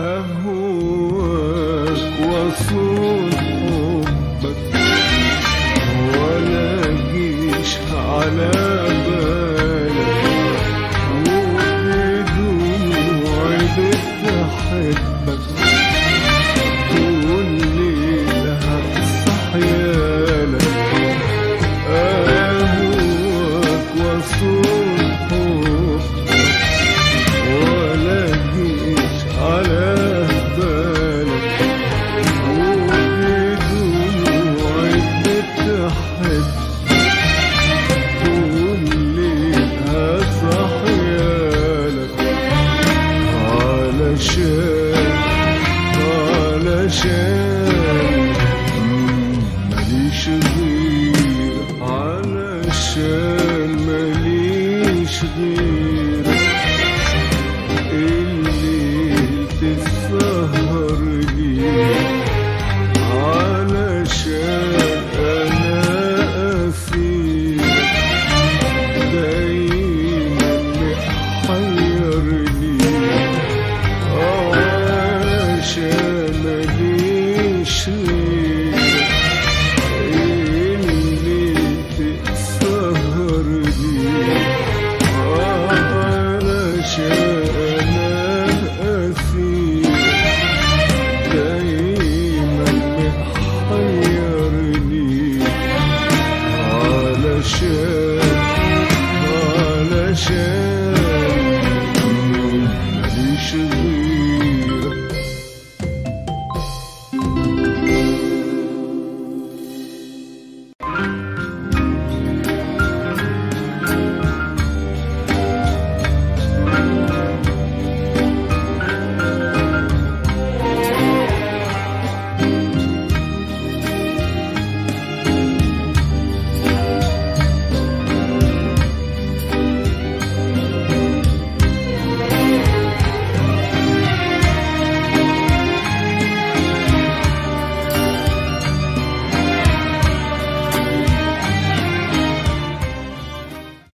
أهواك وصول ماليش غيرك الليل تسهر علشان أنا اسير دايما محيرني علشان ماليش غيرك